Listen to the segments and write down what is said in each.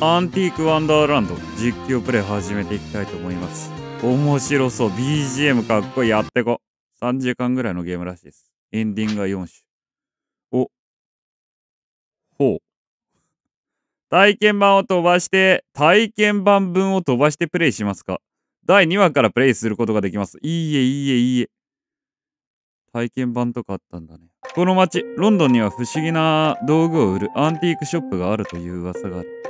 アンティークワンダーランド実況プレイ始めていきたいと思います。面白そう。BGM かっこいい。やってこ。3時間ぐらいのゲームらしいです。エンディングが4種。お。ほう。体験版を飛ばして、体験版分を飛ばしてプレイしますか第2話からプレイすることができます。いいえ、いいえ、いいえ。体験版とかあったんだね。この街、ロンドンには不思議な道具を売るアンティークショップがあるという噂がある。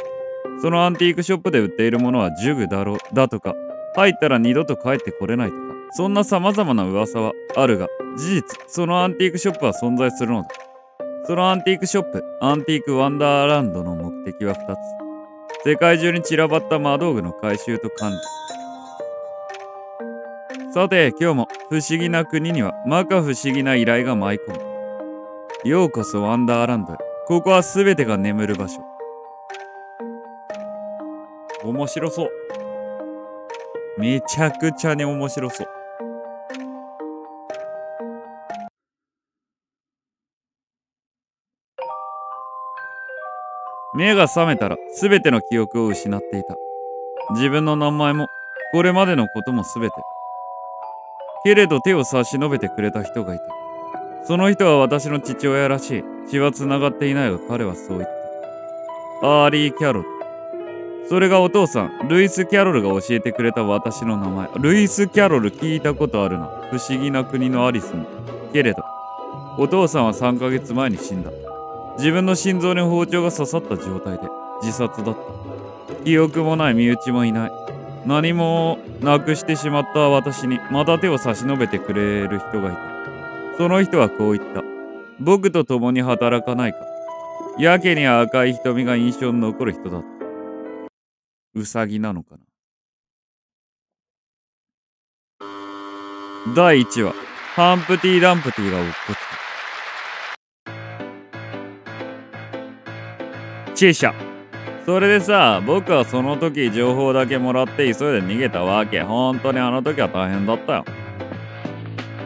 そのアンティークショップで売っているものはジュグだろだとか、入ったら二度と帰ってこれないとか、そんな様々な噂はあるが、事実、そのアンティークショップは存在するのだ。そのアンティークショップ、アンティークワンダーランドの目的は2つ。世界中に散らばった魔道具の回収と管理。さて、今日も不思議な国には摩訶不思議な依頼が舞い込む。ようこそワンダーランドへ。ここは全てが眠る場所。面白そう。めちゃくちゃに面白そう。目が覚めたら全ての記憶を失っていた。自分の名前も、これまでのことも全て。けれど手を差し伸べてくれた人がいた。その人は私の父親らしい。血は繋がっていないが彼はそう言った。アーリー・キャロル。それがお父さん、ルイス・キャロルが教えてくれた私の名前。ルイス・キャロル聞いたことあるな。不思議な国のアリスに。けれど、お父さんは3ヶ月前に死んだ。自分の心臓に包丁が刺さった状態で自殺だった。記憶もない身内もいない。何もなくしてしまった私にまた手を差し伸べてくれる人がいた。その人はこう言った。僕と共に働かないか。やけに赤い瞳が印象に残る人だった。ウサギなのかな？第1話、ハンプティ・ダンプティが落っこちた。チェシャ。それでさ、僕はその時情報だけもらって急いで逃げたわけ。本当にあの時は大変だったよ。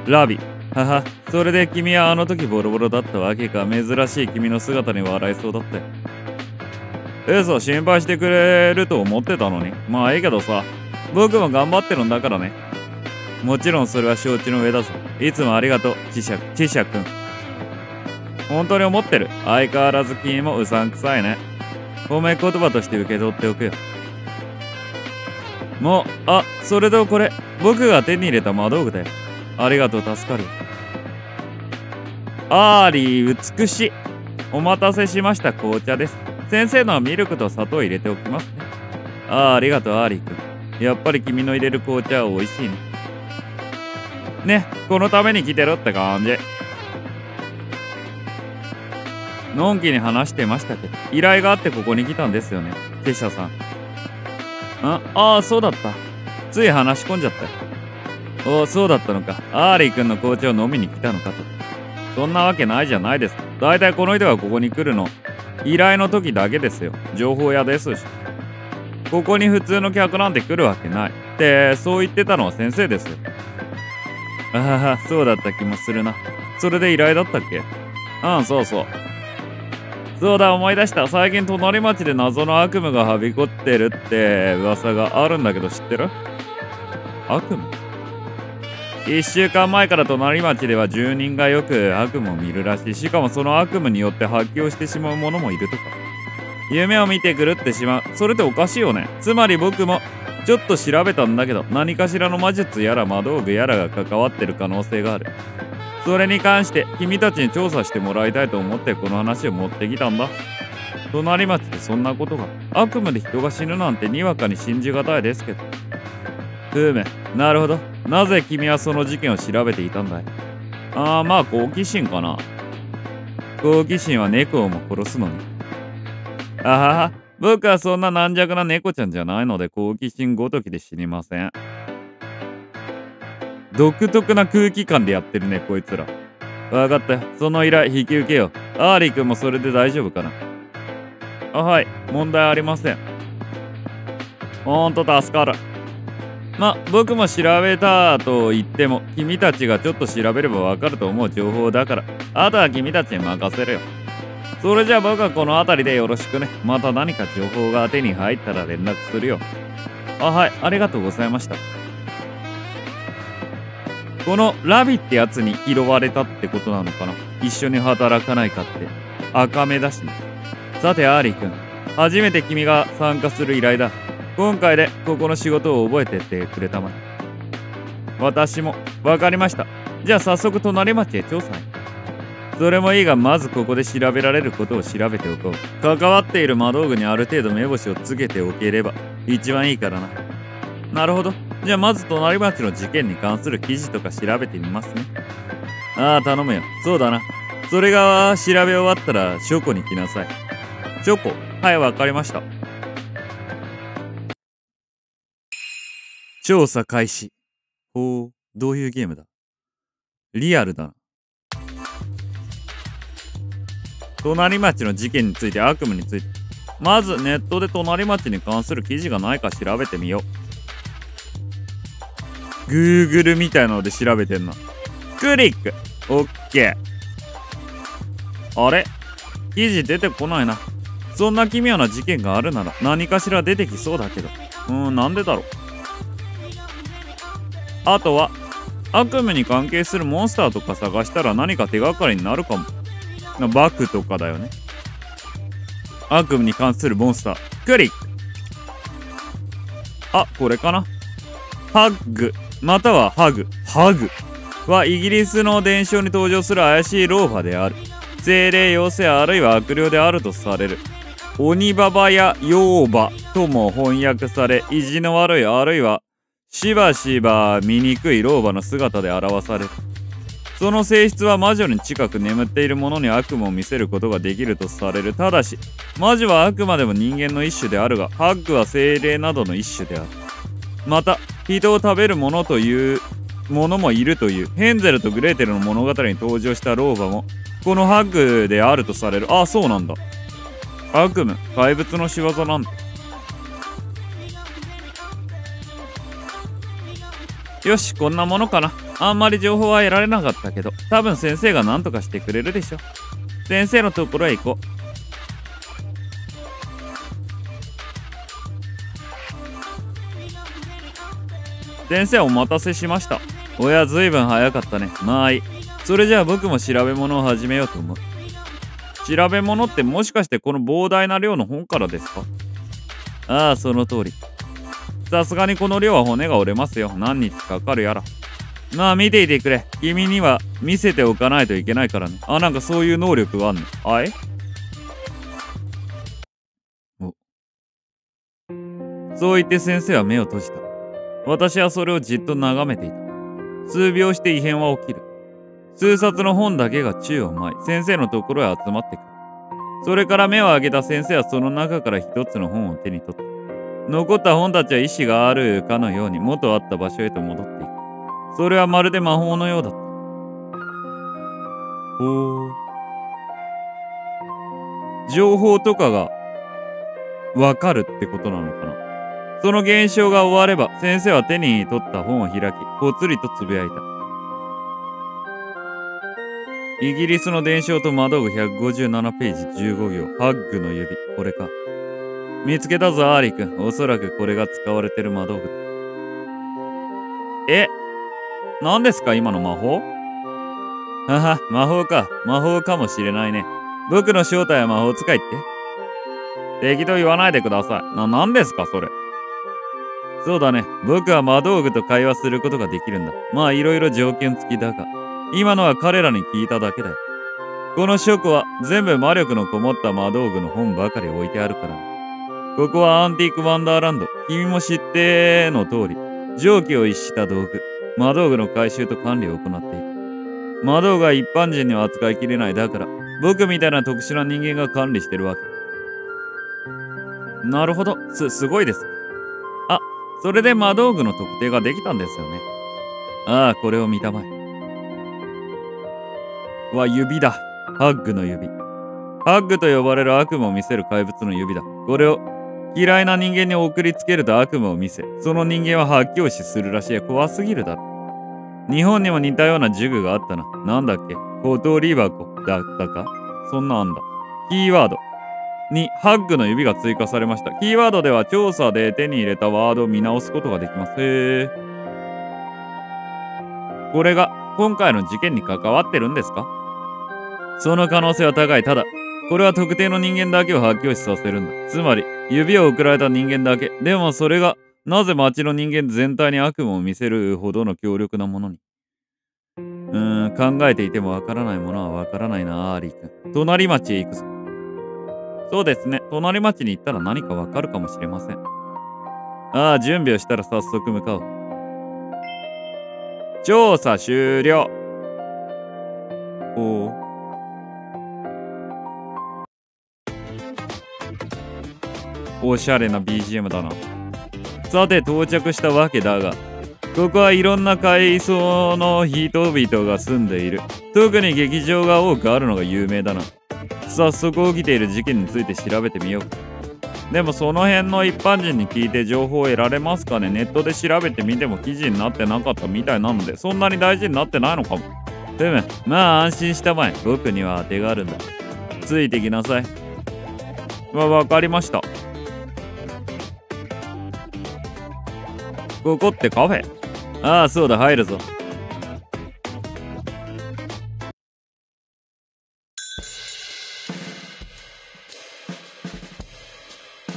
ラビ。はは、それで君はあの時ボロボロだったわけか。珍しい君の姿に笑いそうだって。嘘、心配してくれると思ってたのに。まあいいけどさ、僕も頑張ってるんだからね。もちろんそれは承知の上だぞ。いつもありがとう、チシャ、チシャ君。本当に思ってる。相変わらず君もうさんくさいね。褒め言葉として受け取っておくよ。もう、あ、それとこれ、僕が手に入れた魔道具だよ。ありがとう、助かる。アーリー、美しい。お待たせしました、紅茶です。先生のはミルクと砂糖入れておきますね。ああ、ありがとう、アーリー君。やっぱり君の入れる紅茶は美味しいね。ね、このために来てるって感じ。のんきに話してましたけど、依頼があってここに来たんですよね、テシャさん。あ、ああ、そうだった。つい話し込んじゃったよ。おお、そうだったのか。アーリー君の紅茶を飲みに来たのかと。そんなわけないじゃないですか。だいたいこの人がここに来るの、依頼の時だけですよ。情報屋ですし。ここに普通の客なんて来るわけない。って、そう言ってたのは先生ですよ。ああ、そうだった気もするな。それで依頼だったっけ？うん、そうそう。そうだ、思い出した。最近隣町で謎の悪夢がはびこってるって噂があるんだけど知ってる？悪夢？一週間前から隣町では住人がよく悪夢を見るらしい。しかもその悪夢によって発狂してしまう者もいるとか。夢を見て狂ってしまう。それっておかしいよね。つまり僕もちょっと調べたんだけど、何かしらの魔術やら魔道具やらが関わってる可能性がある。それに関して君たちに調査してもらいたいと思ってこの話を持ってきたんだ。隣町でそんなことが。悪夢で人が死ぬなんてにわかに信じがたいですけど。ふむ、なるほど。なぜ君はその事件を調べていたんだい？ああ、まあ好奇心かな。好奇心は猫をも殺すのに。あはは、僕はそんな軟弱な猫ちゃんじゃないので好奇心ごときで死にません。独特な空気感でやってるね、こいつら。わかったよ。その依頼引き受けよう。アーリー君もそれで大丈夫かなあ、はい。問題ありません。ほんと助かる。ま、僕も調べたと言っても、君たちがちょっと調べればわかると思う情報だから、あとは君たちに任せるよ。それじゃあ僕はこの辺りでよろしくね。また何か情報が手に入ったら連絡するよ。あ、はい、ありがとうございました。このラビってやつに拾われたってことなのかな？一緒に働かないかって。赤目だしね。さて、アーリー君。初めて君が参加する依頼だ。今回でここの仕事を覚えてってくれたまえ。私も。わかりました。じゃあ早速隣町へ調査へ。それもいいが、まずここで調べられることを調べておこう。関わっている魔道具にある程度目星をつけておければ一番いいからな。なるほど。じゃあまず隣町の事件に関する記事とか調べてみますね。ああ、頼むよ。そうだな。それが調べ終わったら書庫に来なさい。書庫はい、わかりました。調査開始。ほう、どういうゲームだ？リアルだな。隣町の事件について悪夢について。まずネットで隣町に関する記事がないか調べてみよう。Google みたいなので調べてんな。クリック !OK。あれ？記事出てこないな。そんな奇妙な事件があるなら何かしら出てきそうだけど。うーん、なんでだろう？あとは、悪夢に関係するモンスターとか探したら何か手がかりになるかも。バクとかだよね。悪夢に関するモンスター。クリックあ、これかなハッグ、またはハグ、ハグはイギリスの伝承に登場する怪しい老婆である。精霊妖精あるいは悪霊であるとされる。鬼ババや妖婆とも翻訳され、意地の悪いあるいはしばしば醜い老婆の姿で表される。その性質は魔女に近く眠っている者に悪夢を見せることができるとされる。ただし、魔女はあくまでも人間の一種であるが、ハッグは精霊などの一種である。また、人を食べる者というものもいるという、ヘンゼルとグレーテルの物語に登場した老婆も、このハッグであるとされる。ああ、そうなんだ。悪夢、怪物の仕業なんだ。よし、こんなものかな。あんまり情報は得られなかったけど、多分先生が何とかしてくれるでしょ。先生のところへ行こう。先生お待たせしました。親ずいぶん早かったね。まあいい。それじゃあ僕も調べ物を始めようと思う。調べ物ってもしかしてこの膨大な量の本からですか？ああ、その通り。さすがにこの量は骨が折れますよ。何日かかるやら。まあ見ていてくれ。君には見せておかないといけないからね。あ、なんかそういう能力があんの？あいお。そう言って先生は目を閉じた。私はそれをじっと眺めていた。数秒して異変は起きる。数冊の本だけが宙を舞い、先生のところへ集まってくる。それから目を上げた先生はその中から一つの本を手に取った。残った本たちは意志があるかのように元あった場所へと戻っていく。それはまるで魔法のようだった。ほう。情報とかがわかるってことなのかな。その現象が終われば、先生は手に取った本を開き、ぽつりとつぶやいた。イギリスの伝承と窓具157ページ15行、ハッグの指、これか。見つけたぞ、アーリ君。おそらくこれが使われてる窓具。え？何ですか今の魔法？はは、魔法か。魔法かもしれないね。僕の正体は魔法使いって？適当言わないでください。な、何ですかそれ？そうだね。僕は魔道具と会話することができるんだ。まあ、いろいろ条件付きだが。今のは彼らに聞いただけだよ。この書庫は全部魔力のこもった魔道具の本ばかり置いてあるからね。ここはアンティークワンダーランド。君も知っての通り、蒸気を逸した道具。魔道具の回収と管理を行っている。魔道具は一般人には扱いきれない。だから、僕みたいな特殊な人間が管理してるわけ。なるほど。す、すごいです。あ、それで魔道具の特定ができたんですよね。ああ、これを見たまえ。は、指だ。ハッグの指。ハッグと呼ばれる悪夢を見せる怪物の指だ。これを嫌いな人間に送りつけると悪夢を見せ、その人間は発狂死するらしい。怖すぎるだろ。日本にも似たような呪具があったな。なんだっけ？小鳥箱だったか？そんなあんだ。キーワードにハッグの指が追加されました。キーワードでは調査で手に入れたワードを見直すことができます。へえ。これが今回の事件に関わってるんですか？その可能性は高い。ただ、これは特定の人間だけを発狂死させるんだ。つまり、指を送られた人間だけ。でもそれが、なぜ町の人間全体に悪夢を見せるほどの強力なものに？うーん、考えていてもわからないものはわからないな、アーリー君。隣町へ行くぞ。そうですね。隣町に行ったら何かわかるかもしれません。ああ、準備をしたら早速向かおう。調査終了。おお。おしゃれな BGM だな。さて到着したわけだが、ここはいろんな階層の人々が住んでいる。特に劇場が多くあるのが有名だな。早速起きている事件について調べてみよう。でもその辺の一般人に聞いて情報を得られますかね？ネットで調べてみても記事になってなかったみたいなので、そんなに大事になってないのかも。ふむ、まあ安心したまえ。僕には当てがあるんだ。ついてきなさい。わ、わかりました。ここってカフェああ、そうだ、入るぞ。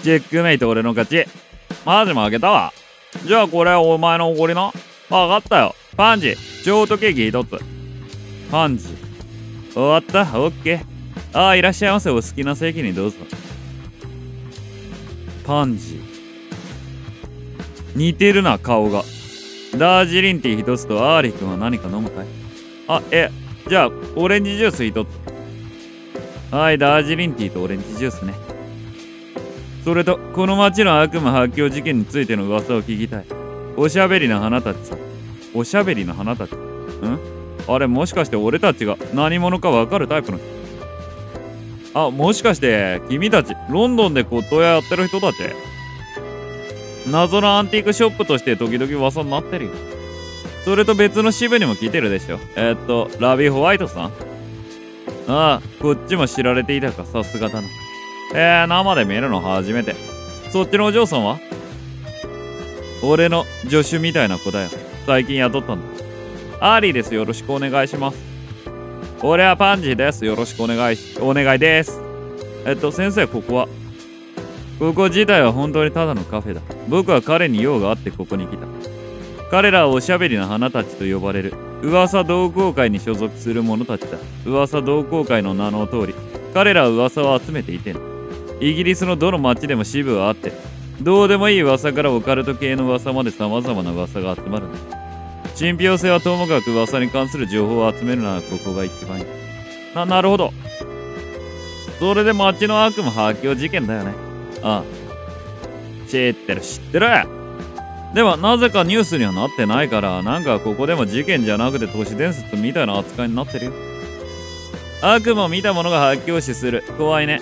チェックメイト俺の勝ち。マジ負けたわ。じゃあこれお前のおごりな。わかったよ。パンジ、ショートケーキ一つ。パンジ。終わった、オッケー。ああ、いらっしゃいませ。お好きな席にどうぞ。パンジー。似てるな、顔が。ダージリンティー一つとアーリー君は何か飲むかい？あ、え、じゃあ、オレンジジュース一つ。はい、ダージリンティーとオレンジジュースね。それと、この町の悪魔発狂事件についての噂を聞きたい。おしゃべりな花たちさ。おしゃべりな花たち？ん？あれ、もしかして俺たちが何者かわかるタイプの人？あ、もしかして、君たち、ロンドンで骨董屋やってる人たち謎のアンティークショップとして時々噂になってるよ。それと別の支部にも来てるでしょ。えー、っと、ラビーホワイトさんああ、こっちも知られていたか、さすがだな。えー、生で見るの初めて。そっちのお嬢さんは？俺の助手みたいな子だよ。最近雇ったんだ。アーリーです。よろしくお願いします。俺はパンジーです。よろしくお願いし、お願いです。えっと、先生、ここは？ここ自体は本当にただのカフェだ。僕は彼に用があってここに来た。彼らはおしゃべりな花たちと呼ばれる噂同好会に所属する者たちだ。噂同好会の名の通り、彼らは噂を集めていてイギリスのどの町でも支部はあって、どうでもいい噂からオカルト系の噂まで様々な噂が集まるんだ。信憑性はともかく噂に関する情報を集めるならここが一番いい。な、なるほど。それで町の悪夢発狂事件だよね。ああ。知ってる知ってる。ではなぜかニュースにはなってないからなんかここでも事件じゃなくて都市伝説みたいな扱いになってるよ。悪夢見たものが発狂死する。怖いね。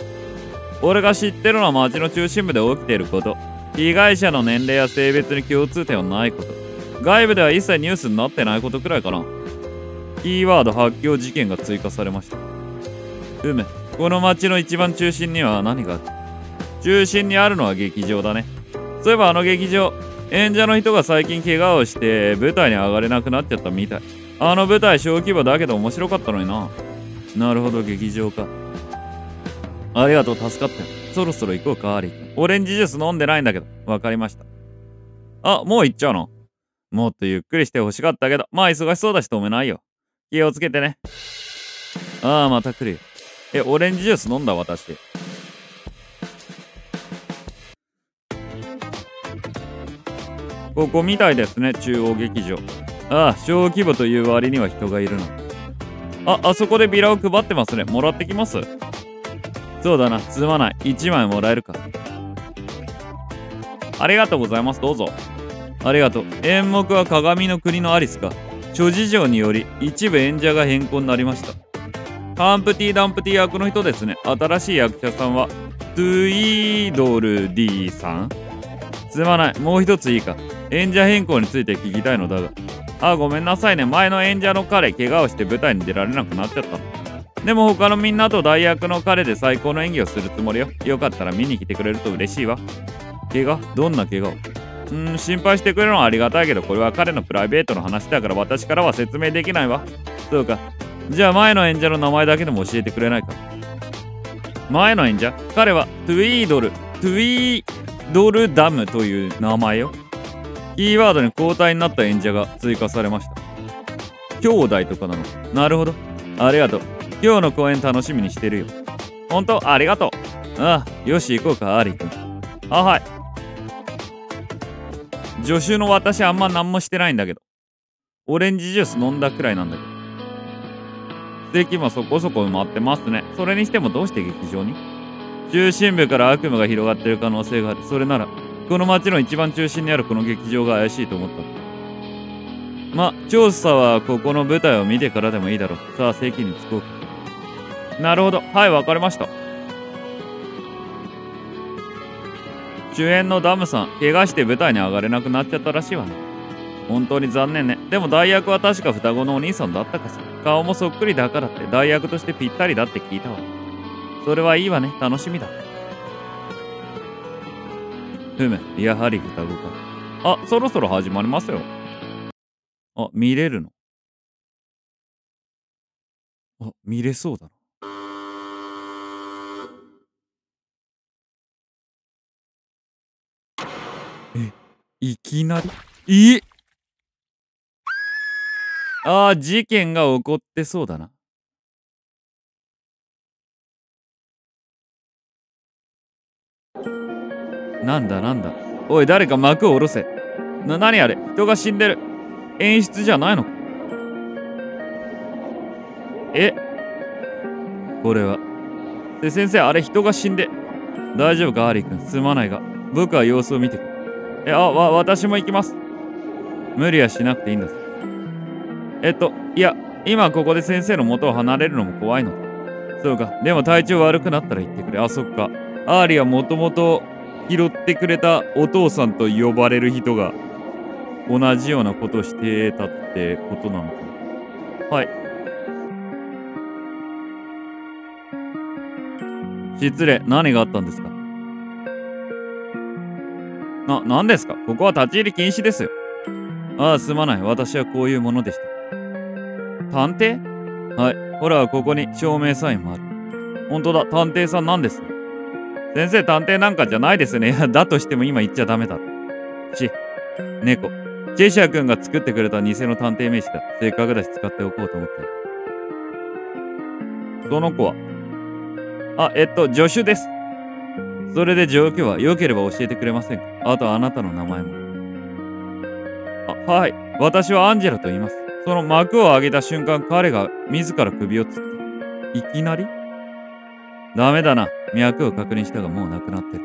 俺が知ってるのは街の中心部で起きていること。被害者の年齢や性別に共通点はないこと。外部では一切ニュースになってないことくらいかな。キーワード発狂事件が追加されました。うむこの街の一番中心には何がある？中心にあるのは劇場だね。そういえばあの劇場演者の人が最近怪我をして舞台に上がれなくなっちゃったみたい。あの舞台小規模だけど面白かったのにな。なるほど劇場か。ありがとう助かった。よそろそろ行こうかアリーオレンジジュース飲んでないんだけど。わかりました。あもう行っちゃうの？もっとゆっくりしてほしかったけど。まあ忙しそうだし止めないよ。気をつけてね。ああまた来るよ。えオレンジジュース飲んだ私。ここみたいですね、中央劇場。ああ、小規模という割には人がいるな。あ、あそこでビラを配ってますね。もらってきますそうだな、すまない。1枚もらえるか。ありがとうございます。どうぞ。ありがとう。演目は鏡の国のアリスか。諸事情により一部演者が変更になりました。ハンプティ・ダンプティ役の人ですね。新しい役者さんは、トゥイードルディさんすまない。もう一ついいか。演者変更について聞きたいのだが。あ、ごめんなさいね。前の演者の彼、怪我をして舞台に出られなくなっちゃったでも他のみんなと代役の彼で最高の演技をするつもりよ。よかったら見に来てくれると嬉しいわ。怪我？どんな怪我？をうん、心配してくれるのはありがたいけど、これは彼のプライベートの話だから私からは説明できないわ。そうか。じゃあ前の演者の名前だけでも教えてくれないか。前の演者？彼はトゥイードル、トゥイードルダムという名前よ。キーワードに交代になった演者が追加されました。兄弟とかなの？なるほど。ありがとう。今日の公演楽しみにしてるよ。ほんと、ありがとう。ああ、よし行こうか、アリー君。あ、はい。助手の私あんま何もしてないんだけど。オレンジジュース飲んだくらいなんだけど。席もそこそこ埋まってますね。それにしてもどうして劇場に？中心部から悪夢が広がってる可能性がある。それなら、この街の一番中心にあるこの劇場が怪しいと思った。ま、調査はここの舞台を見てからでもいいだろう。さあ、席に着こうか。なるほど。はい、わかりました。主演のダムさん、怪我して舞台に上がれなくなっちゃったらしいわね。本当に残念ね。でも代役は確か双子のお兄さんだったかしら。顔もそっくりだからって代役としてぴったりだって聞いたわ。それはいいわね。楽しみだ。ふむ、やはり双子か。あ、そろそろ始まりますよ。あ、見れるの？あ、見れそうだな。え、いきなり？えああ、事件が起こってそうだな。なんだなんだ。おい、誰か幕を下ろせ。な、何あれ？人が死んでる。演出じゃないのかえ？これは。で、先生、あれ人が死んで。大丈夫か、アーリー君。すまないが。僕は様子を見てくる。え、あ、わ、私も行きます。無理はしなくていいんだぞ。えっと、いや、今ここで先生の元を離れるのも怖いのそうか。でも体調悪くなったら言ってくれ。あ、そっか。アーリーはもともと拾ってくれたお父さんと呼ばれる人が同じようなことしてたってことなのか。はい。失礼、何があったんですか？な、何ですか？ここは立ち入り禁止ですよ。ああ、すまない。私はこういうものでした。探偵？はい。ほら、ここに証明サインもある。本当だ、探偵さんなんです先生、探偵なんかじゃないですね。だとしても今言っちゃダメだ。し、猫。ジェシャ君が作ってくれた偽の探偵名刺だ。せっかくだし使っておこうと思って。その子は？あ、えっと、助手です。それで状況は良ければ教えてくれませんか？あとあなたの名前も。あ、はい。私はアンジェラと言います。その幕を上げた瞬間、彼が自ら首をつって。いきなり？ダメだな。脈を確認したがもう亡くなってる。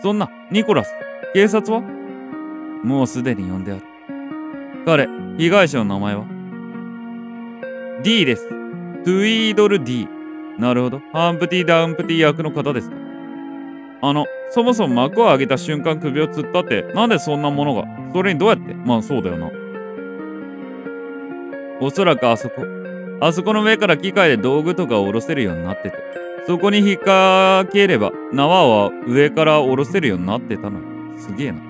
そんな、ニコラス、警察は？もうすでに呼んである。彼、被害者の名前は ?D です。トゥイードル D。なるほど。ハンプティ・ダウンプティ役の方ですかあの、そもそも幕を上げた瞬間首を吊ったって、なんでそんなものが？それにどうやって？まあそうだよな。おそらくあそこ。あそこの上から機械で道具とかを下ろせるようになってて。そこに引っ掛ければ縄は上から下ろせるようになってたのよ。すげえな。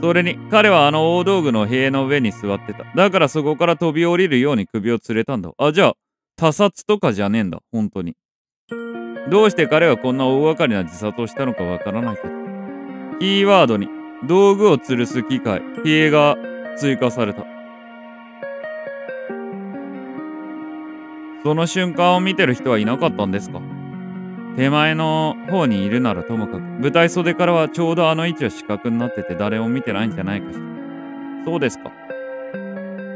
それに、彼はあの大道具の塀の上に座ってた。だからそこから飛び降りるように首を吊れたんだ。あ、じゃあ、他殺とかじゃねえんだ。本当に。どうして彼はこんな大掛かりな自殺をしたのかわからないけど。キーワードに、道具を吊るす機械、塀が追加された。その瞬間を見てる人はいなかったんですか？手前の方にいるならともかく、舞台袖からはちょうどあの位置は死角になってて誰も見てないんじゃないかしら。そうですか。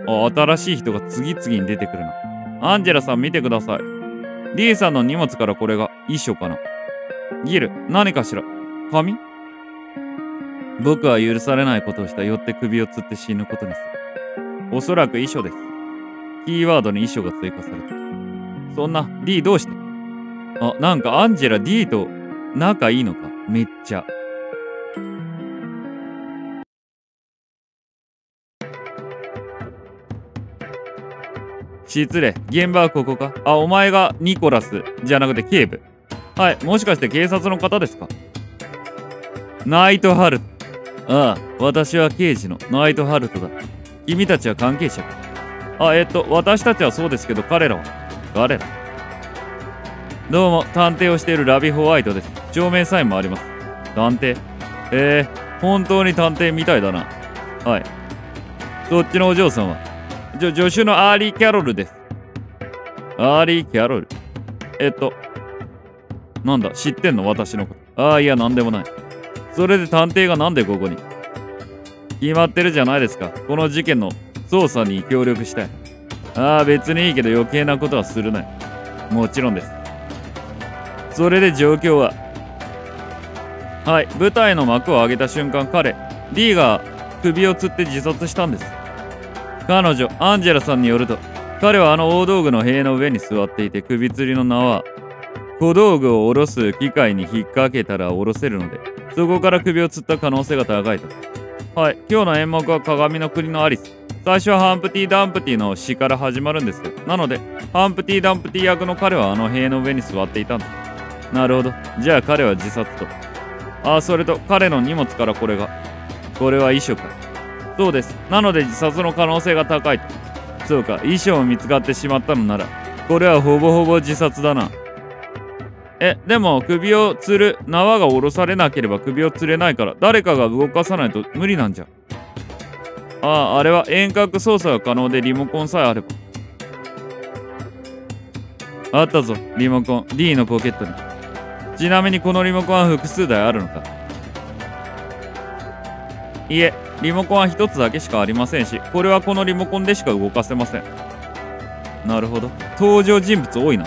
あ、新しい人が次々に出てくるな。アンジェラさん見てください。リーさんの荷物からこれが遺書かな。ギル、何かしら？紙？僕は許されないことをした。よって首を吊って死ぬことにする。おそらく遺書です。キーワードに遺書が追加された。そんな、リーどうして？あ、なんかアンジェラ D と仲いいのか？めっちゃ。失礼。現場はここか？あ、お前がニコラスじゃなくて警部。はい。もしかして警察の方ですか？ナイトハルト。ああ、私は刑事のナイトハルトだ。君たちは関係者か？あ、えっと、私たちはそうですけど、彼らは？彼らどうも、探偵をしているラビ・ホワイトです。証明サインもあります。探偵？えー、本当に探偵みたいだな。はい。そっちのお嬢さんは？じょ、助手のアーリー・キャロルです。アーリー・キャロルえっと、なんだ、知ってんの？私のこと。ああ、いや、なんでもない。それで探偵がなんでここに？決まってるじゃないですか。この事件の捜査に協力したい。ああ、別にいいけど余計なことはするなよ。もちろんです。それで状況は？はい舞台の幕を上げた瞬間彼 D が首を吊って自殺したんです彼女アンジェラさんによると彼はあの大道具の塀の上に座っていて首吊りの縄小道具を下ろす機械に引っ掛けたら下ろせるのでそこから首を吊った可能性が高いとはい今日の演目は鏡の国のアリス最初はハンプティ・ダンプティの詩から始まるんですよなのでハンプティ・ダンプティ役の彼はあの塀の上に座っていたんですなるほど。じゃあ彼は自殺と。ああ、それと彼の荷物からこれが。これは遺書か。そうです。なので自殺の可能性が高いと。そうか、遺書も見つかってしまったのなら、これはほぼほぼ自殺だな。え、でも首を吊る、縄が下ろされなければ首を吊れないから、誰かが動かさないと無理なんじゃ。ああ、あれは遠隔操作が可能でリモコンさえあれば。あったぞ、リモコン。D のポケットに。ちなみにこのリモコンは複数台あるのかいえ、リモコンは1つだけしかありませんし、これはこのリモコンでしか動かせません。なるほど。登場人物多いな。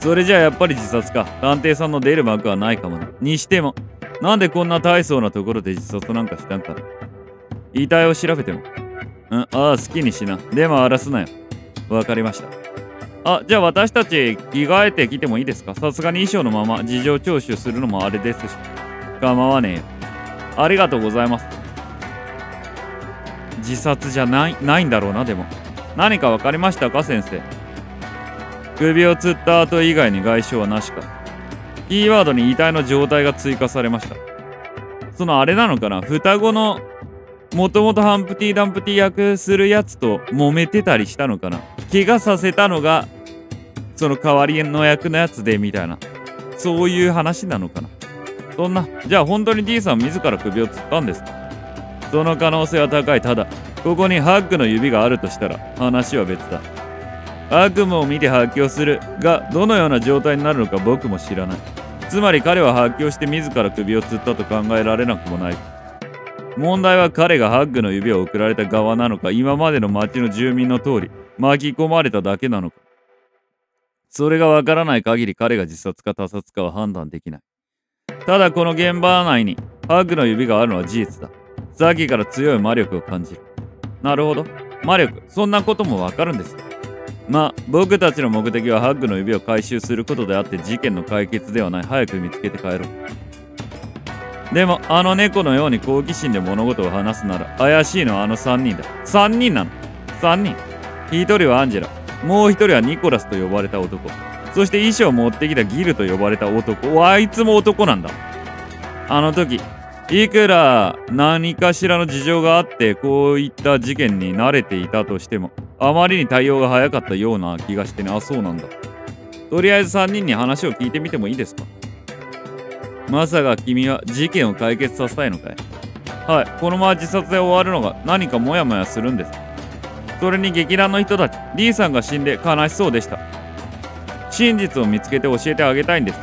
それじゃあやっぱり自殺か。探偵さんの出る幕はないかもな。にしても、なんでこんな大層なところで自殺なんかしたんかな。遺体を調べても。うん、ああ、好きにしな。でも荒らすなよ。わかりました。あ、じゃあ私たち着替えてきてもいいですか？さすがに衣装のまま事情聴取するのもあれですし。構わねえよ。ありがとうございます。自殺じゃない、ないんだろうな、でも。何か分かりましたか、先生？首を吊った後以外に外傷はなしか。キーワードに遺体の状態が追加されました。そのあれなのかな？双子のもともとハンプティ・ダンプティ役するやつと揉めてたりしたのかな？怪我させたのがその代わりの役のやつでみたいな。そういう話なのかな？そんな。じゃあ本当に D さん自ら首をつったんですか？その可能性は高い。ただここにハックの指があるとしたら話は別だ。悪夢を見て発狂するがどのような状態になるのか僕も知らない。つまり彼は発狂して自ら首をつったと考えられなくもない。問題は彼がハッグの指を送られた側なのか今までの町の住民の通り巻き込まれただけなのか。それがわからない限り彼が自殺か他殺かは判断できない。ただこの現場内にハッグの指があるのは事実だ。さっきから強い魔力を感じる。なるほど。魔力。そんなこともわかるんです。まあ僕たちの目的はハッグの指を回収することであって事件の解決ではない。早く見つけて帰ろう。でもあの猫のように好奇心で物事を話すなら怪しいのはあの3人だ。3人なの。3人。1人はアンジェラ。もう1人はニコラスと呼ばれた男。そして衣装を持ってきたギルと呼ばれた男。あいつも男なんだ。あの時いくら何かしらの事情があってこういった事件に慣れていたとしてもあまりに対応が早かったような気がしてね。あそうなんだ。とりあえず3人に話を聞いてみてもいいですか？まさか君は事件を解決させたいのかい？はい、このまま自殺で終わるのが何かモヤモヤするんです。それに劇団の人たち、D さんが死んで悲しそうでした。真実を見つけて教えてあげたいんです。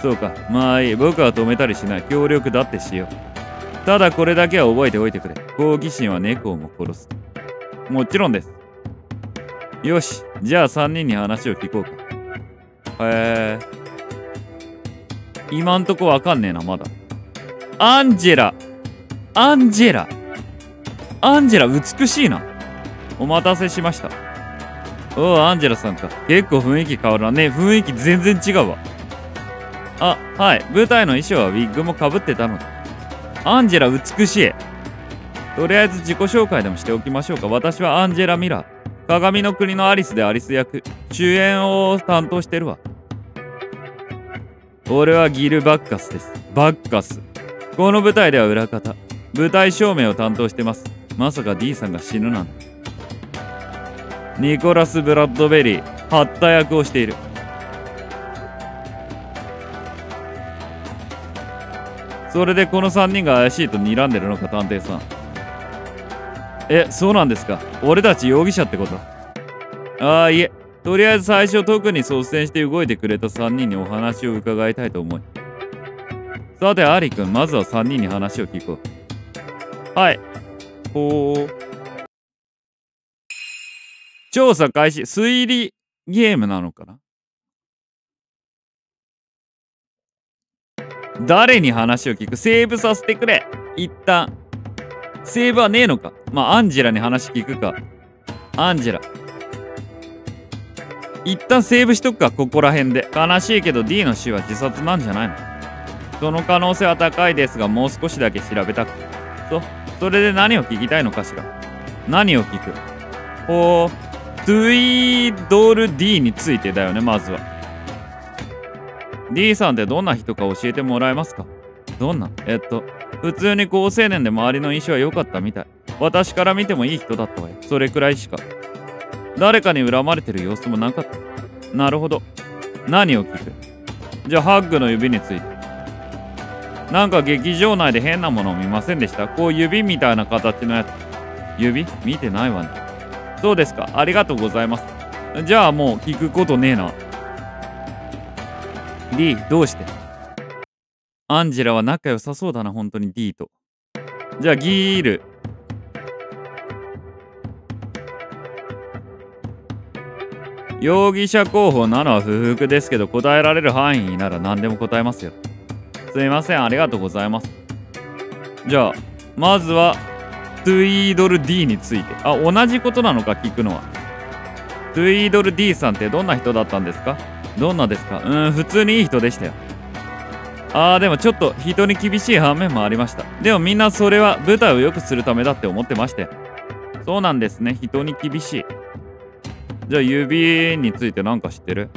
そうか、まあいい、僕は止めたりしない。協力だってしよう。ただこれだけは覚えておいてくれ。好奇心は猫をも殺す。もちろんです。よし、じゃあ3人に話を聞こうか。へえ。今んとこわかんねえな、まだ。アンジェラ。アンジェラ。アンジェラ、美しいな。お待たせしました。おう、アンジェラさんか。結構雰囲気変わるな。ね雰囲気全然違うわ。あ、はい。舞台の衣装はウィッグもかぶってたので。アンジェラ、美しい。とりあえず自己紹介でもしておきましょうか。私はアンジェラ・ミラー。鏡の国のアリスでアリス役主演を担当してるわ俺はギル・バッカスです。バッカス。この舞台では裏方。舞台照明を担当してます。まさか D さんが死ぬなんて。ニコラス・ブラッドベリーハッタ役をしている。それでこの3人が怪しいと睨んでるのか探偵さん。えそうなんですか？俺たち容疑者ってこと？ああいえ。とりあえず最初特に率先して動いてくれた3人にお話を伺いたいと思い。さてアリ君まずは3人に話を聞こう。はい。ほう。調査開始推理ゲームなのかな？誰に話を聞く？セーブさせてくれ。一旦。セーブはねえのか？まあアンジェラに話聞くか。アンジェラ。一旦セーブしとくかここら辺で。悲しいけど D の死は自殺なんじゃないの？その可能性は高いですがもう少しだけ調べたく。そそれで何を聞きたいのかしら？何を聞く？ほう。トゥイードル D についてだよねまずは。D さんってどんな人か教えてもらえますか？どんな？えっと普通に高青年で周りの印象は良かったみたい。私から見てもいい人だったわよ。それくらいしか。誰かに恨まれてる様子もなかった。なるほど。何を聞く？じゃあハッグの指について。なんか劇場内で変なものを見ませんでした？こう指みたいな形のやつ。指見てないわね。そうですか。ありがとうございます。じゃあもう聞くことねえな。D どうして？アンジェラは仲良さそうだな本当に。D と。じゃあギール。容疑者候補なのは不服ですけど答えられる範囲なら何でも答えますよ。すいませんありがとうございます。じゃあまずはトゥイードル D について。あ同じことなのか聞くのは。トゥイードル D さんってどんな人だったんですか？どんなですか？うん普通にいい人でしたよ。あーでもちょっと人に厳しい反面もありました。でもみんなそれは舞台を良くするためだって思ってましてそうなんですね。人に厳しい。じゃあ指について何か知ってる？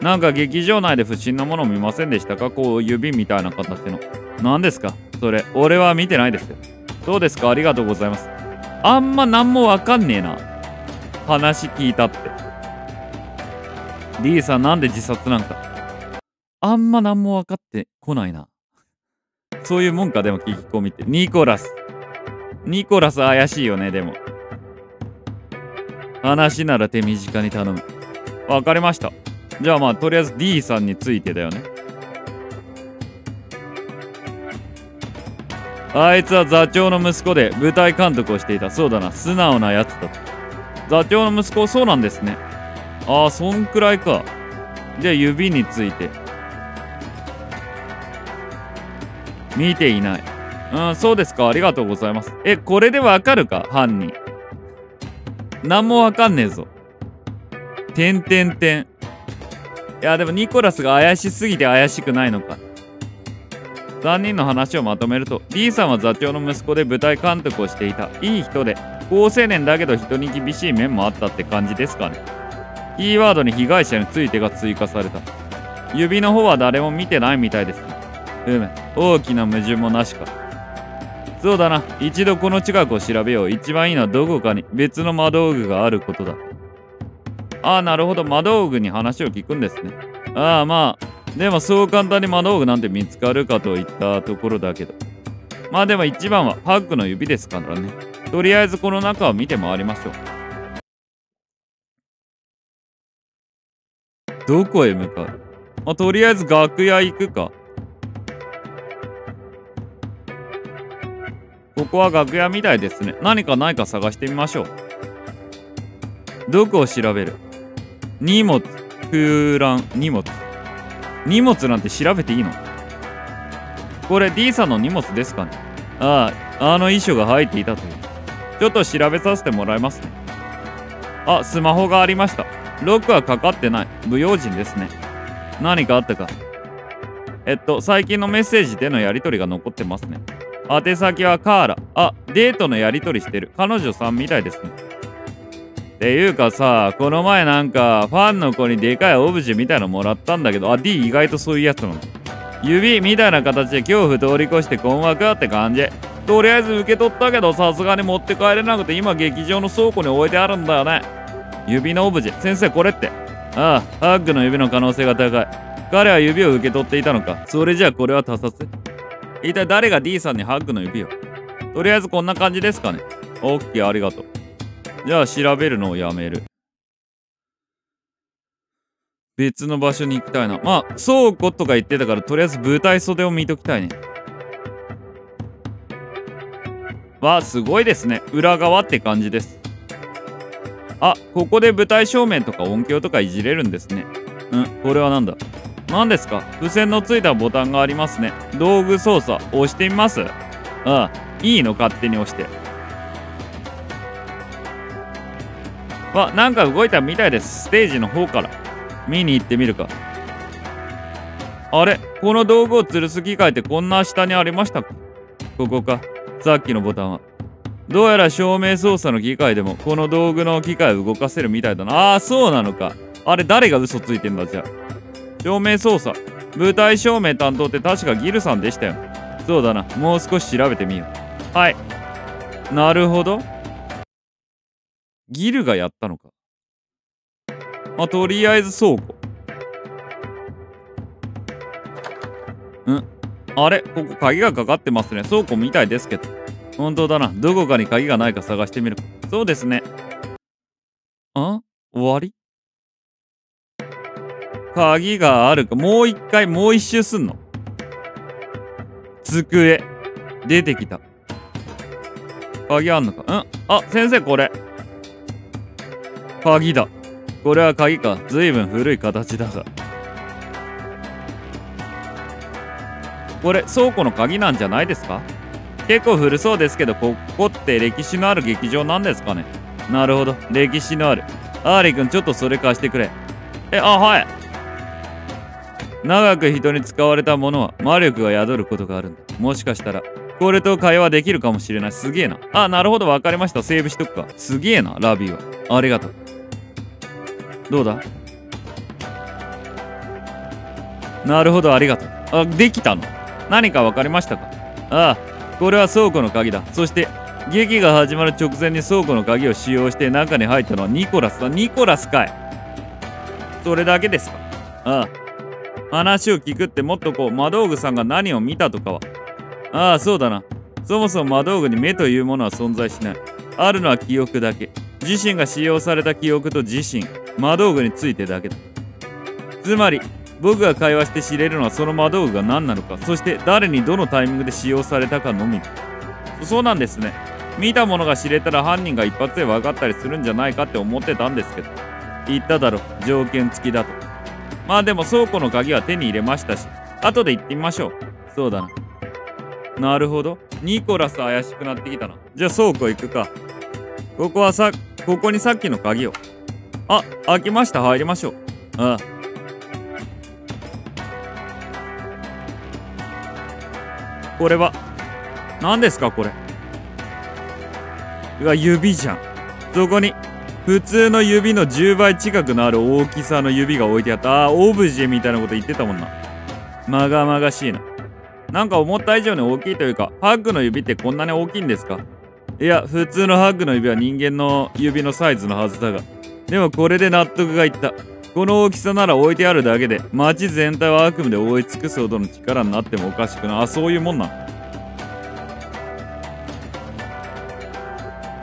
なんか劇場内で不審なもの見ませんでしたか？こう指みたいな形の。何ですか？それ。俺は見てないです。よそうですか？ありがとうございます。あんま何もわかんねえな。話聞いたって。D さんなんで自殺なんか。あんま何も分かってこないな。そういうもんか？でも聞き込みって。ニコラス。ニコラス怪しいよねでも。話なら手短に頼む。わかりました。じゃあまあとりあえず D さんについてだよね。あいつは座長の息子で舞台監督をしていた。そうだな。素直なやつだ座長の息子そうなんですね。ああそんくらいか。じゃあ指について。見ていない。うんそうですか。ありがとうございます。えこれでわかるか？犯人。何もわかんねえぞ。てんてんてんいやでもニコラスが怪しすぎて怪しくないのか。3人の話をまとめると D さんは座長の息子で舞台監督をしていた。いい人で。高青年だけど人に厳しい面もあったって感じですかね。キーワードに被害者についてが追加された。指の方は誰も見てないみたいですうむ大きな矛盾もなしか。そうだな。一度この近くを調べよう。一番いいのはどこかに別の魔道具があることだ。ああなるほど。魔道具に話を聞くんですね。ああまあでもそう簡単に魔道具なんて見つかるかといったところだけど。まあでも一番はハックの指ですからね。とりあえずこの中を見て回りましょう。どこへ向かう？まあ、とりあえず楽屋行くか。ここは楽屋みたいですね。何かないか探してみましょう。どこを調べる？荷物空欄荷物。荷物なんて調べていいの？これ D さんの荷物ですかね？あああの遺書が入っていたという。ちょっと調べさせてもらいますね。あスマホがありました。ロックはかかってない。不用心ですね。何かあったか？えっと最近のメッセージでのやり取りが残ってますね。宛先はカーラ。あ、デートのやりとりしてる。彼女さんみたいですね。っていうかさ、この前なんか、ファンの子にでかいオブジェみたいのもらったんだけど、あ、D 意外とそういうやつなの。指みたいな形で恐怖通り越して困惑って感じ。とりあえず受け取ったけど、さすがに持って帰れなくて、今劇場の倉庫に置いてあるんだよね。指のオブジェ。先生、これって。ああ、ハッグの指の可能性が高い。彼は指を受け取っていたのか。それじゃあこれは他殺一体誰が D さんにハッグの指を？とりあえずこんな感じですかね。オッケー、ありがとう。じゃあ調べるのをやめる。別の場所に行きたいな。まあ、倉庫とか言ってたから、とりあえず舞台袖を見ときたいね。わあ、すごいですね。裏側って感じです。あ、ここで舞台照明とか音響とかいじれるんですね。うん、これはなんだ？何ですか？付箋のついたボタンがありますね。道具操作、押してみます？ああ、いいの？勝手に押して。わ、なんか動いたみたいです。ステージの方から。見に行ってみるか。あれ？この道具を吊るす機械ってこんな下にありましたか？ここか。さっきのボタンは。どうやら照明操作の機械でもこの道具の機械を動かせるみたいだな。ああ、そうなのか。あれ誰が嘘ついてんだじゃあ。照明操作。舞台照明担当って確かギルさんでしたよ。そうだな。もう少し調べてみよう。はい。なるほど。ギルがやったのか。まあ、とりあえず倉庫。んあれ？ここ鍵がかかってますね。倉庫みたいですけど。本当だな。どこかに鍵がないか探してみるか。そうですね。あ？終わり？鍵があるか。もう一回、もう一周すんの。机。出てきた。鍵あんのか？んあ、先生これ。鍵だ。これは鍵か。ずいぶん古い形だが。これ、倉庫の鍵なんじゃないですか？結構古そうですけど、ここって歴史のある劇場なんですかね？なるほど。歴史のある。アーリー君、ちょっとそれ貸してくれ。え、あ、はい。長く人に使われたものは魔力が宿ることがあるんだ。もしかしたら、これと会話できるかもしれない。すげえな。あ、なるほど、わかりました。セーブしとくか。すげえな、ラビーは。ありがとう。どうだ？なるほど、ありがとう。あ、できたの？何か分かりましたか？ああ、これは倉庫の鍵だ。そして、劇が始まる直前に倉庫の鍵を使用して中に入ったのはニコラスだ。ニコラスかいそれだけですか？ああ。話を聞くってもっとこう、魔道具さんが何を見たとかは。ああ、そうだな。そもそも魔道具に目というものは存在しない。あるのは記憶だけ。自身が使用された記憶と自身、魔道具についてだけだ。つまり、僕が会話して知れるのはその魔道具が何なのか、そして誰にどのタイミングで使用されたかのみ。そうなんですね。見たものが知れたら犯人が一発で分かったりするんじゃないかって思ってたんですけど。言っただろ、条件付きだと。まあでも倉庫の鍵は手に入れましたし、後で行ってみましょう。そうだな。なるほど。ニコラス怪しくなってきたな。じゃあ倉庫行くか。ここはさ、ここにさっきの鍵を。あ、開きました。入りましょう。ああ。これは、何ですかこれ。うわ、指じゃん。そこに、普通の指の10倍近くのある大きさの指が置いてあった。あオブジェみたいなこと言ってたもんな。まがまがしいな。なんか思った以上に大きいというか、ハッグの指ってこんなに大きいんですか？いや、普通のハッグの指は人間の指のサイズのはずだが。でもこれで納得がいった。この大きさなら置いてあるだけで、街全体を悪夢で覆い尽くすほどの力になってもおかしくない。あ、そういうもんな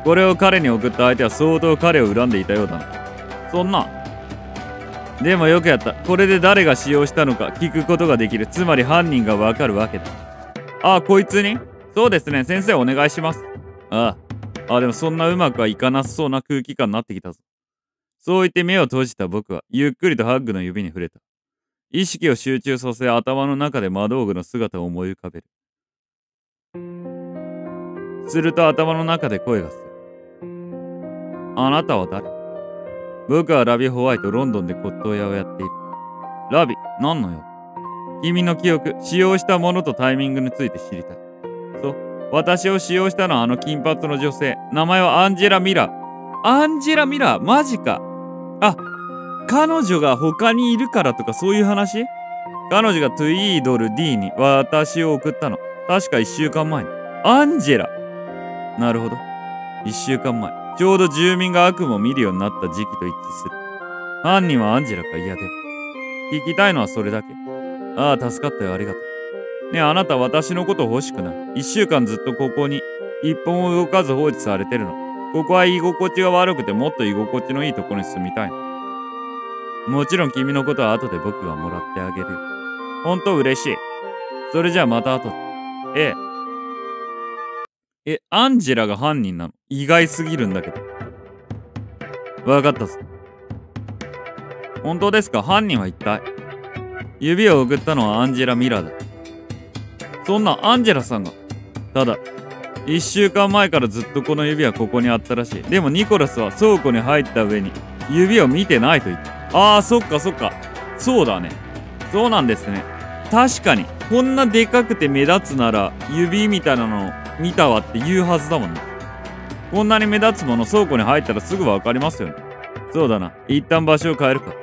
これを彼に送った相手は相当彼を恨んでいたようだな。そんな。でもよくやった。これで誰が使用したのか聞くことができる。つまり犯人がわかるわけだ。ああ、こいつに？そうですね。先生お願いします。ああ。あ、でもそんなうまくはいかなそうな空気感になってきたぞ。そう言って目を閉じた僕は、ゆっくりとハッグの指に触れた。意識を集中させ、頭の中で魔道具の姿を思い浮かべる。すると頭の中で声がする。あなたは誰？僕はラビ・ホワイト、ロンドンで骨董屋をやっている。ラビ、何のよ君の記憶、使用したものとタイミングについて知りたい。そう私を使用したのはあの金髪の女性。名前はアンジェラ・ミラー。アンジェラ・ミラー？マジか。あ、彼女が他にいるからとかそういう話？彼女がトゥイードル D に私を送ったの。確か1週間前に。アンジェラなるほど。1週間前。ちょうど住民が悪夢を見るようになった時期と一致する。犯人はアンジェラか嫌で。聞きたいのはそれだけ。ああ、助かったよ、ありがとう。ねえ、あなた私のこと欲しくない。一週間ずっとここに一本も動かず放置されてるの。ここは居心地が悪くてもっと居心地のいいところに住みたいの。もちろん君のことは後で僕がもらってあげるよ。ほんと嬉しい。それじゃあまた後で。ええ。え、アンジェラが犯人なの？意外すぎるんだけど。わかったぞ。本当ですか？犯人は一体？指を送ったのはアンジェラ・ミラーだ。そんなアンジェラさんが。ただ、一週間前からずっとこの指はここにあったらしい。でもニコラスは倉庫に入った上に指を見てないと言った。ああ、そっかそっか。そうだね。そうなんですね。確かに、こんなでかくて目立つなら指みたいなの見たわって言うはずだもんね。こんなに目立つもの倉庫に入ったらすぐわかりますよね。そうだな。一旦場所を変えるか。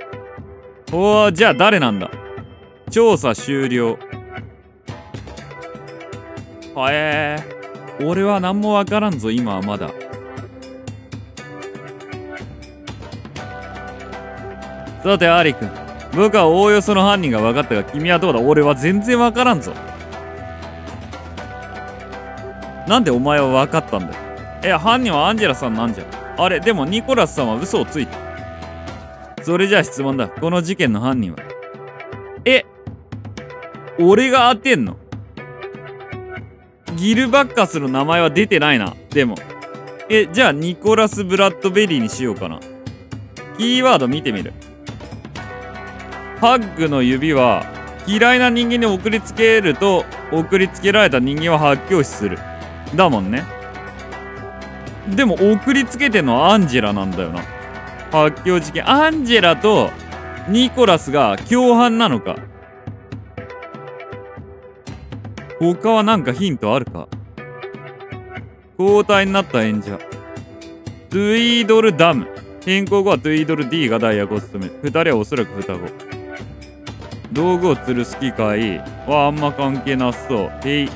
おー、じゃあ誰なんだ？調査終了。はえー。俺は何もわからんぞ、今はまだ。さて、アーリ君。僕はおおよその犯人が分かったが、君はどうだ？俺は全然わからんぞ。なんでお前は分かったんだよ。え、犯人はアンジェラさんなんじゃ。あれ、でもニコラスさんは嘘をついた。それじゃあ質問だ。この事件の犯人は。え俺が当てんの？ギルバッカスの名前は出てないな。でも。え、じゃあニコラス・ブラッドベリーにしようかな。キーワード見てみる。ハッグの指は嫌いな人間に送りつけると送りつけられた人間は発狂死する。だもんね。でも送りつけてのアンジェラなんだよな。発狂事件。アンジェラとニコラスが共犯なのか。他はなんかヒントあるか交代になった演者。トゥイードルダム。変更後はトゥイードル D が代役を務め、二人はおそらく双子。道具を吊るす機械はあんま関係なさそう。へい。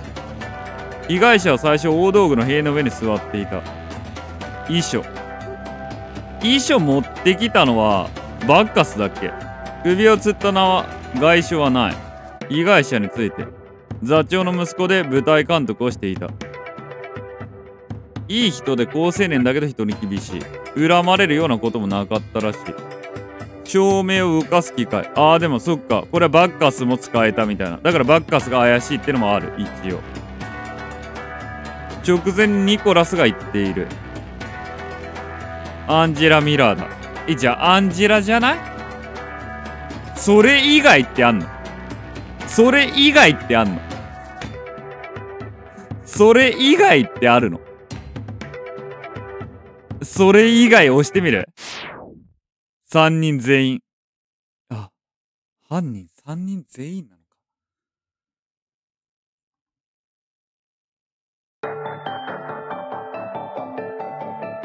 被害者は最初大道具の塀の上に座っていた。遺書。遺書持ってきたのはバッカスだっけ首を吊った名は外傷はない。被害者について。座長の息子で舞台監督をしていた。いい人で好青年だけど人に厳しい。恨まれるようなこともなかったらしい。照明を動かす機械。ああ、でもそっか。これはバッカスも使えたみたいな。だからバッカスが怪しいってのもある。一応。直前にニコラスが言っている。アンジェラ・ミラーだ。え、じゃあアンジェラじゃない？それ以外ってあんの？それ以外ってあんの？それ以外ってあるの？それ以外押してみる ?3 人全員。あ、犯人3人全員なの？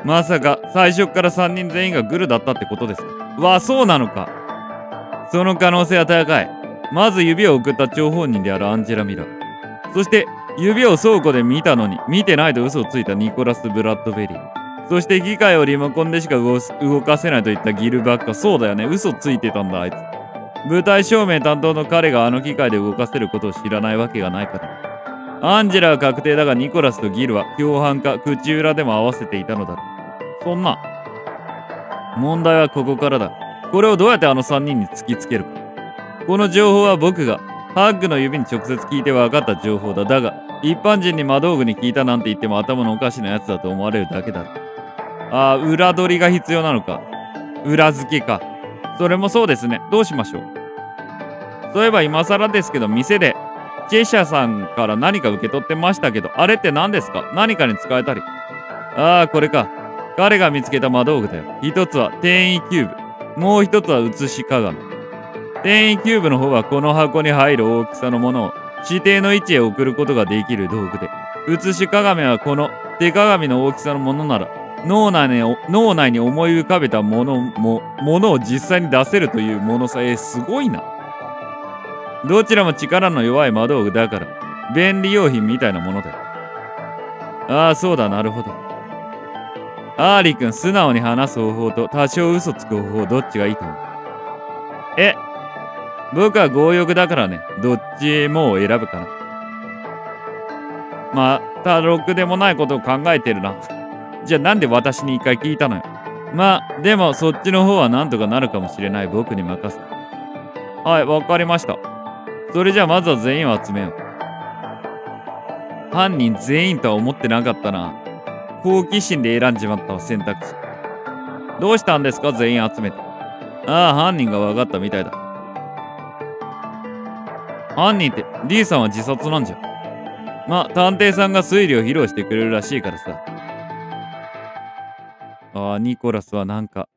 まさか最初から3人全員がグルだったってことですか？わ、そうなのか。その可能性は高い。まず指を送った張本人であるアンジェラ・ミラー。そして指を倉庫で見たのに見てないと嘘をついたニコラス・ブラッドベリー。そして機械をリモコンでしか動かせないといったギルバッカ。そうだよね。嘘ついてたんだ、あいつ。舞台照明担当の彼があの機械で動かせることを知らないわけがないから。アンジェラは確定だがニコラスとギルは共犯か口裏でも合わせていたのだろう。そんな。問題はここからだ。これをどうやってあの3人に突きつけるか。この情報は僕がハッグの指に直接聞いて分かった情報だ。だが、一般人に魔道具に聞いたなんて言っても頭のおかしなやつだと思われるだけだ。ああ、裏取りが必要なのか。裏付けか。それもそうですね。どうしましょう。そういえば今更ですけど、店で、チェシャさんから何か受け取ってましたけど、あれって何ですか？何かに使えたり。ああ、これか。彼が見つけた魔道具だよ。一つは転移キューブ。もう一つは写し鏡。転移キューブの方はこの箱に入る大きさのものを指定の位置へ送ることができる道具で、写し鏡はこの手鏡の大きさのものなら脳内に脳内に思い浮かべたものもものを実際に出せるというものさえすごいなどちらも力の弱い魔道具だから便利用品みたいなものだよああそうだなるほどアーリー君素直に話す方法と多少嘘つく方法どっちがいいと思うえ僕は強欲だからね。どっちも選ぶかなまたろくでもないことを考えてるな。じゃあなんで私に一回聞いたのよ。まあでもそっちの方はなんとかなるかもしれない。僕に任せて。はいわかりました。それじゃあまずは全員を集めよう。犯人全員とは思ってなかったな。好奇心で選んじまった選択肢。どうしたんですか？全員集めて。ああ犯人が分かったみたいだ。犯人って D さんは自殺なんじゃ。まあ探偵さんが推理を披露してくれるらしいからさ。ああニコラスはなんか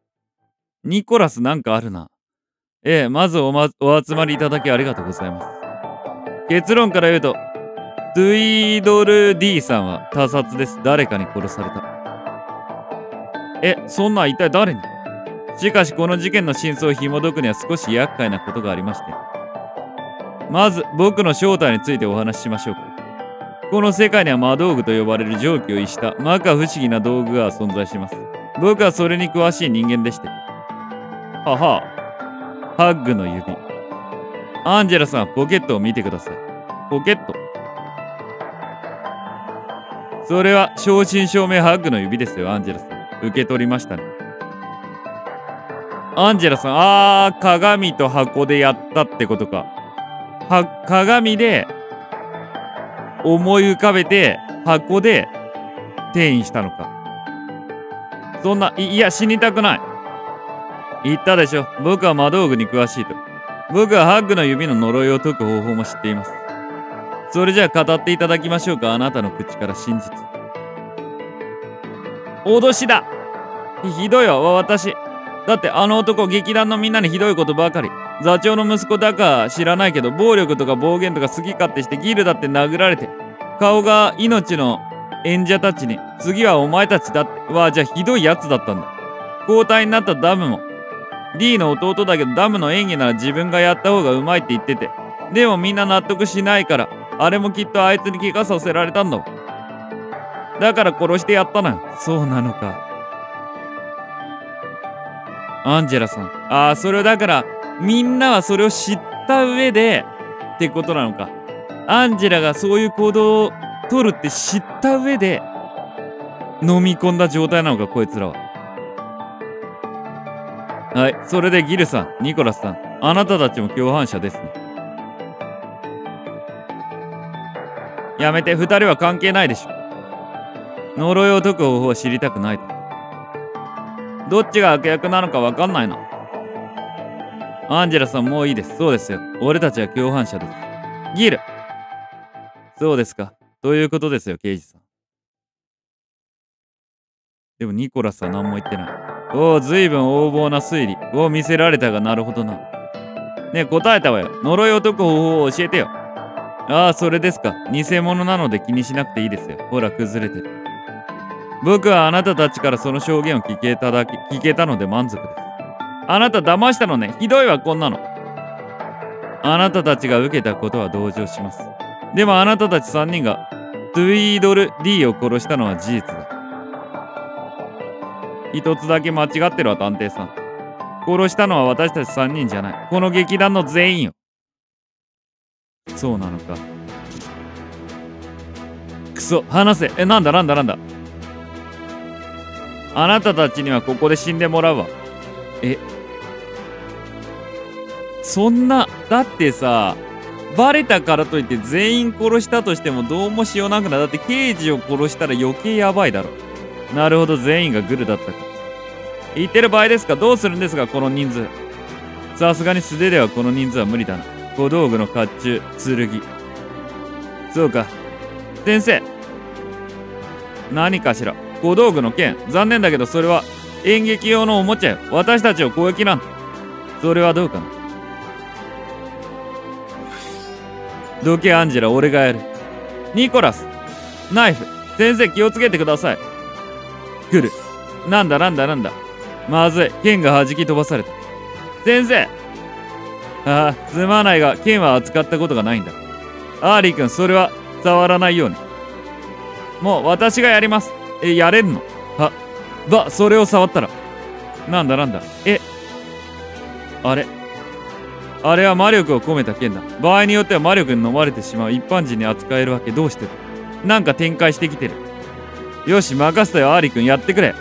ニコラスなんかあるな。ええまずお,、ま、お集まりいただきありがとうございます。結論から言うとドゥイドル D さんは他殺です。誰かに殺された。えそんな一体誰に？しかしこの事件の真相を紐解くには少し厄介なことがありまして。まず僕の正体についてお話ししましょうか。この世界には魔道具と呼ばれる蒸気を逸した摩訶不思議な道具が存在します。僕はそれに詳しい人間でして。はは。ハッグの指。アンジェラさんポケットを見てください。ポケット。それは正真正銘ハグの指ですよアンジェラさん。受け取りましたね。アンジェラさんあー鏡と箱でやったってことか。は鏡で思い浮かべて箱で転移したのか。そんないいや死にたくない。言ったでしょ。僕は魔道具に詳しいと。僕はハッグの指の呪いを解く方法も知っています。それじゃあ語っていただきましょうか。あなたの口から真実。脅しだ。ひどいわ。私。だってあの男劇団のみんなにひどいことばかり。座長の息子だか知らないけど暴力とか暴言とか好き勝手してギルだって殴られて顔が命の演者たちに次はお前たちだって。わあじゃあひどいやつだったんだ。交代になったダムも。D の弟だけどダムの演技なら自分がやった方がうまいって言ってて。でもみんな納得しないから。あれもきっとあいつに怪我させられたんだだから殺してやったのよそうなのか。アンジェラさん。ああそれはだからみんなはそれを知った上でってことなのか。アンジェラがそういう行動を取るって知った上で飲み込んだ状態なのかこいつらは。はいそれでギルさんニコラスさん。あなたたちも共犯者ですね。やめて二人は関係ないでしょ。呪いを解く方法を知りたくないと。どっちが悪役なのか分かんないな。アンジェラさんもういいです。そうですよ。俺たちは共犯者ですギル。そうですか。ということですよ刑事さん。でもニコラスは何も言ってない。おお随分横暴な推理。を見せられたがなるほどな。ねえ答えたわよ。呪いを解く方法を教えてよ。ああそれですか。偽物なので気にしなくていいですよ。ほら崩れてる。僕はあなたたちからその証言を聞けただけ聞けたので満足です。あなた騙したのね。ひどいわこんなの。あなたたちが受けたことは同情します。でもあなたたち3人がトゥイードル D を殺したのは事実だ。一つだけ間違ってるわ探偵さん。殺したのは私たち3人じゃない。この劇団の全員よ。そうなのか。くそ話せ。えなんだなんだなんだ。あなたたちにはここで死んでもらうわ。え。そんなだってさバレたからといって全員殺したとしてもどうもしようなくない。だって刑事を殺したら余計やばいだろ。なるほど全員がグルだったか。言ってる場合ですか？どうするんですか？この人数。さすがに素手ではこの人数は無理だな。小道具の甲冑剣。そうか。先生。何かしら。小道具の剣。残念だけどそれは演劇用のおもちゃよ。私たちを攻撃なん。それはどうかな。どけアンジェラ俺がやる。ニコラス。ナイフ。先生気をつけてください。来る。なんだなんだなんだ。まずい。剣が弾き飛ばされた。先生。ああすまないが剣は扱ったことがないんだ。アーリー君それは触らないように。もう私がやります。えやれんの？はばそれを触ったら。なんだなんだ。えあれ？あれは魔力を込めた剣だ。場合によっては魔力に飲まれてしまう。一般人に扱えるわけどうしてだなんか展開してきてる。よし任せたよ。アーリー君やってくれ。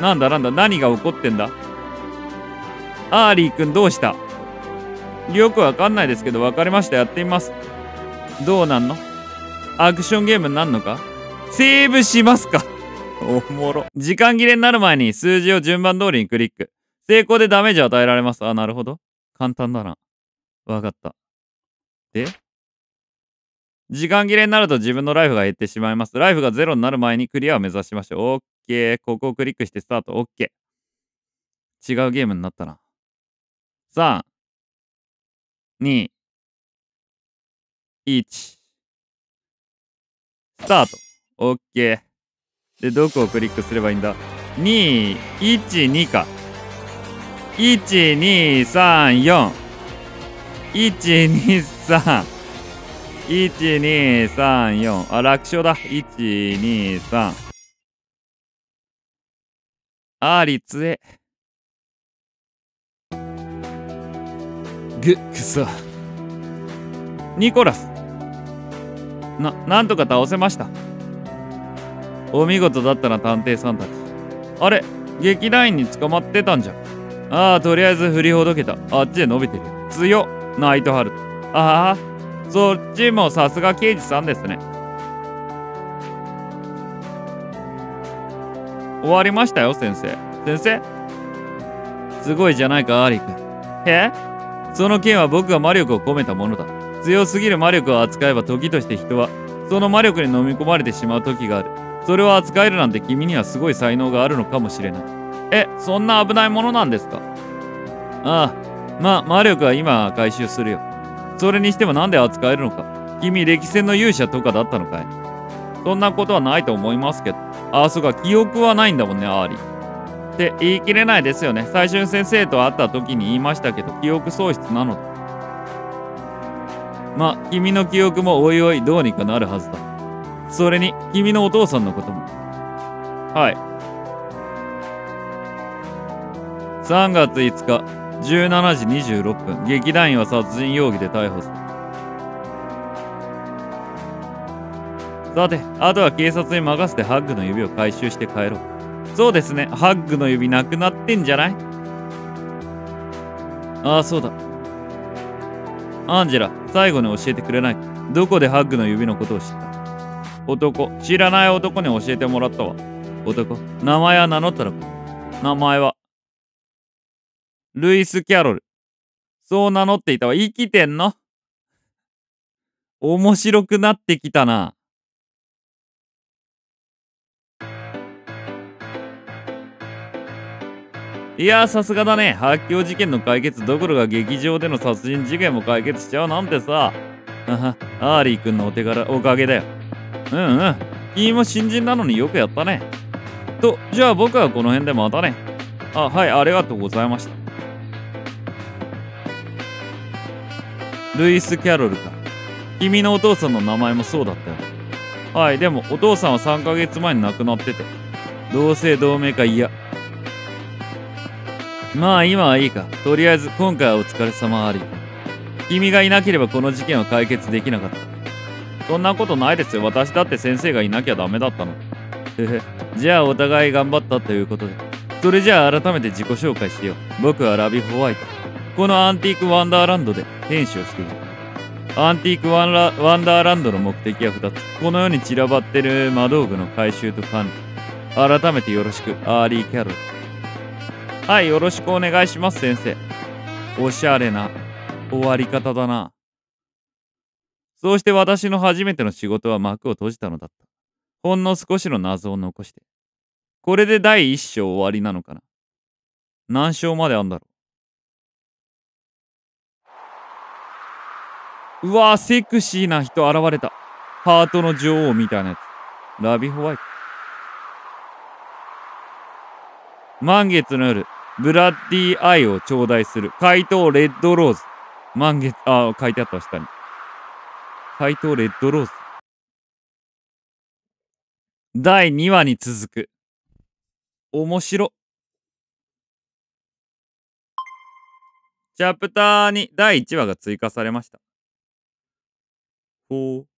なんだなんだ。何が起こってんだ？アーリー君どうした？よくわかんないですけど分かりましたやってみますどうなんの？アクションゲームになんのか？セーブしますか？おもろ。時間切れになる前に数字を順番通りにクリック。成功でダメージを与えられます。あ、なるほど。簡単だな。わかった。で？時間切れになると自分のライフが減ってしまいます。ライフがゼロになる前にクリアを目指しましょう。オッケー。ここをクリックしてスタート。オッケー。違うゲームになったな。3、2、1。スタート。オッケー。で、どこをクリックすればいいんだ ?2、1、2か。1、2、3、4。1、2、3。1、2、3、4。あ、楽勝だ。1、2、3。あー、立へ。ぐ、くそ。ニコラス。な、なんとか倒せました。お見事だったな、探偵さんたち。あれ劇団員に捕まってたんじゃ。ああ、とりあえず振りほどけた。あっちで伸びてる。強ナイトハルト。ああ、そっちもさすが刑事さんですね。終わりましたよ、先生。先生？すごいじゃないか、アーリー君。え？その剣は僕が魔力を込めたものだ。強すぎる魔力を扱えば時として人は、その魔力に飲み込まれてしまう時がある。それを扱えるなんて君にはすごい才能があるのかもしれない。え、そんな危ないものなんですか？ああ、まあ、魔力は今回収するよ。それにしてもなんで扱えるのか？君、歴戦の勇者とかだったのかい？そんなことはないと思いますけど。ああ、そうか、記憶はないんだもんね、アーリー。って言い切れないですよね。最初に先生と会った時に言いましたけど、記憶喪失なのだ。まあ、君の記憶もおいおいどうにかなるはずだ。それに、君のお父さんのことも。はい。3月5日、17時26分、劇団員は殺人容疑で逮捕する。さて、あとは警察に任せてハッグの指を回収して帰ろう。そうですね、ハッグの指なくなってんじゃない？ああ、そうだ。アンジェラ、最後に教えてくれない？どこでハッグの指のことを知った？男、知らない男に教えてもらったわ。男、名前は名乗ったのか名前は、ルイス・キャロル。そう名乗っていたわ。生きてんの？面白くなってきたな。いやさすがだね。発狂事件の解決どころか劇場での殺人事件も解決しちゃうなんてさ。あは、アーリー君のお手柄、おかげだよ。うんうん。君も新人なのによくやったね。と、じゃあ僕はこの辺でまたね。あ、はい、ありがとうございました。ルイス・キャロルか。君のお父さんの名前もそうだったよ。はい、でもお父さんは3ヶ月前に亡くなってて。同姓同名か嫌。まあ今はいいか。とりあえず今回はお疲れ様あり。君がいなければこの事件は解決できなかった。そんなことないですよ。私だって先生がいなきゃダメだったの。へへ。じゃあお互い頑張ったということで。それじゃあ改めて自己紹介しよう。僕はラビ・ホワイト。このアンティーク・ワンダーランドで店主をしている。アンティークワンラ・ワンダーランドの目的は2つ。この世に散らばってる魔道具の回収と管理。改めてよろしく、アーリー・キャロル。はい、よろしくお願いします、先生。おしゃれな終わり方だな。そうして私の初めての仕事は幕を閉じたのだった。ほんの少しの謎を残して。これで第一章終わりなのかな。何章まであんだろう。うわセクシーな人現れた。ハートの女王みたいなやつ。ラビホワイト。満月の夜、ブラッディアイを頂戴する。怪盗レッドローズ。満月、あ、書いてあった下に。怪盗レッドローズ。第2話に続く。面白。チャプターに第1話が追加されました。ほう。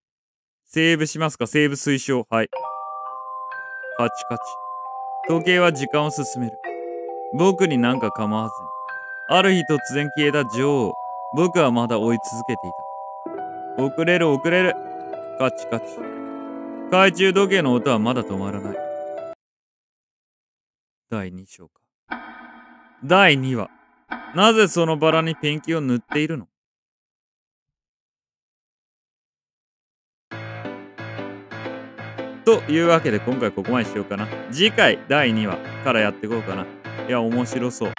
セーブしますか？セーブ推奨。はい。カチカチ。時計は時間を進める。僕になんか構わずに。ある日突然消えた女王。僕はまだ追い続けていた。遅れる遅れる。カチカチ。懐中時計の音はまだ止まらない。第2章か。第2話。なぜそのバラにペンキを塗っているの？というわけで今回ここまでしようかな。次回第2話からやっていこうかな。いや、面白そう。